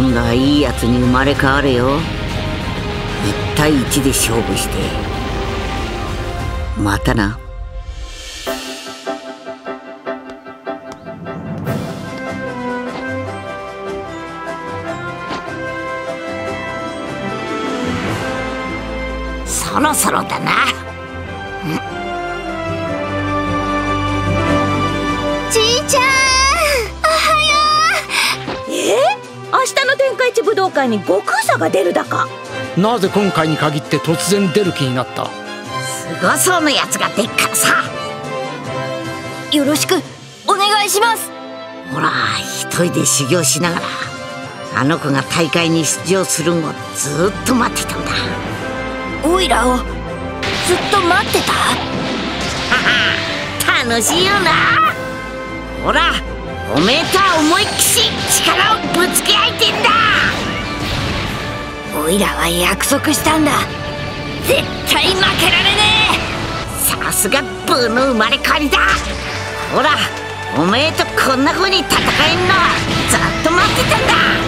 今度はいいやつに生まれ変わるよ。1対1で勝負して。またな。そろそろだな、じいちゃん！一武道会に悟空さが出るだか。なぜ今回に限って突然出る気になった？すごそうなやつが出っからさ。よろしくお願いします。ほら一人で修行しながらあの子が大会に出場するのをずっと待ってたんだ。オイラをずっと待ってた？楽しいよな。ほらおめえとは思いっきしオイラは約束したんだ。絶対負けられねえ。さすがブーの生まれ変わりだ。ほらおめえとこんな風に戦えんのはずっと待ってたんだ。